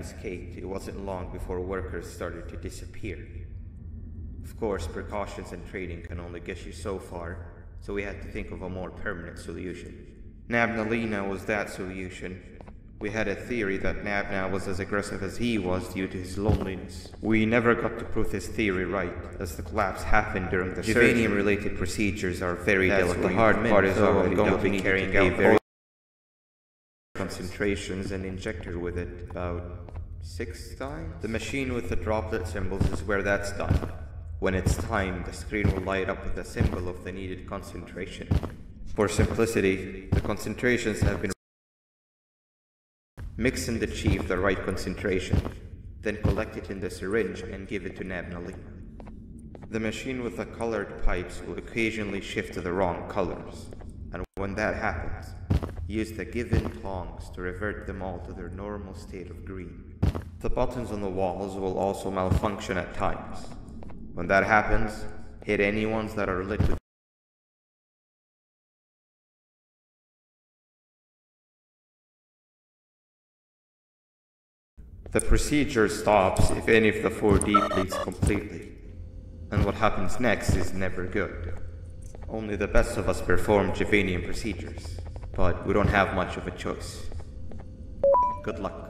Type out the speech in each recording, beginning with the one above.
escaped, it wasn't long before workers started to disappear. Of course, precautions and training can only get you so far, so we had to think of a more permanent solution. Nabnaleena was that solution. We had a theory that Nabnab was as aggressive as he was due to his loneliness. We never got to prove this theory right, as the collapse happened during the Givanium-related procedures are very That's delicate. the The hard part is is already going to be carrying out very- concentrations and inject her with it about six times. The machine with the droplet symbols is where that's done. When it's time, the screen will light up with a symbol of the needed concentration. For simplicity, the concentrations have been Mix and achieve the right concentration, then collect it in the syringe and give it to Nabnali. The machine with the colored pipes will occasionally shift to the wrong colors, and when that happens, use the given tongs to revert them all to their normal state of green. The buttons on the walls will also malfunction at times. When that happens, hit any ones that are lit with The procedure stops if any of the four depletes completely. And what happens next is never good. Only the best of us perform Givanium procedures, but we don't have much of a choice. Good luck.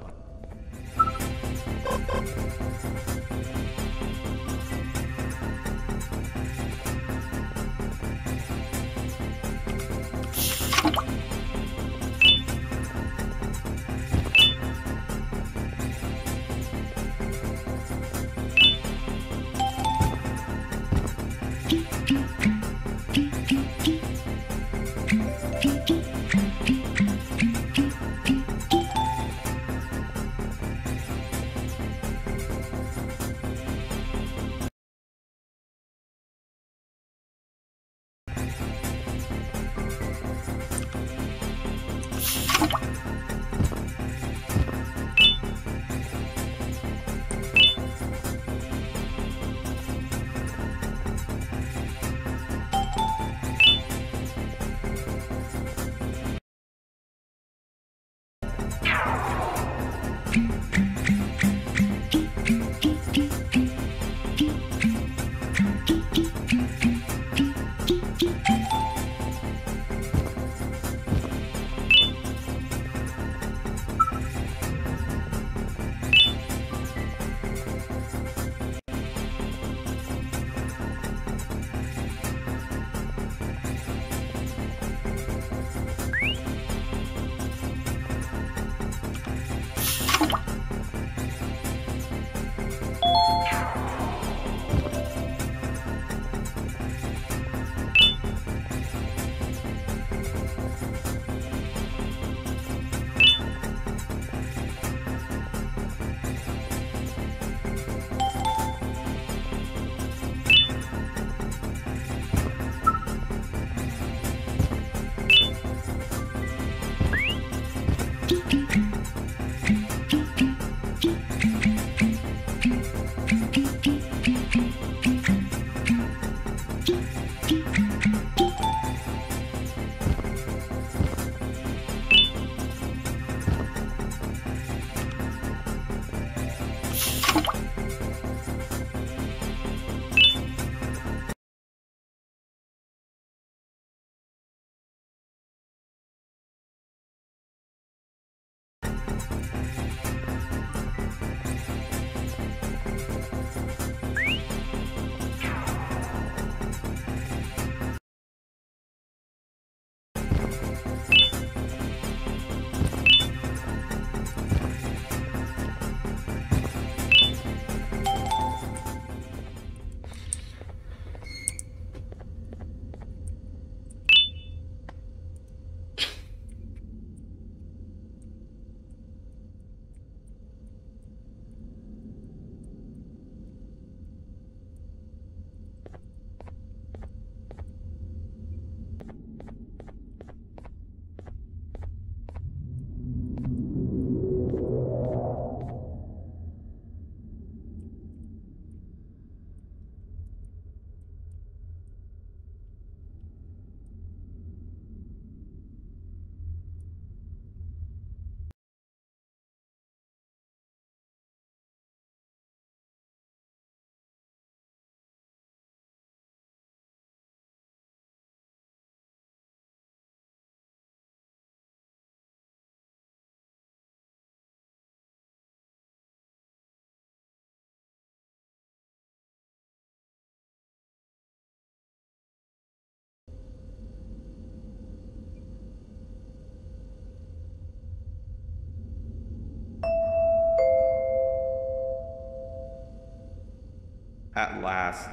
At last,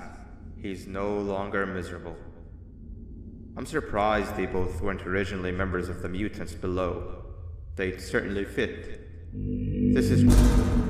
he's no longer miserable. I'm surprised they both weren't originally members of the mutants below. They'd certainly fit. This is.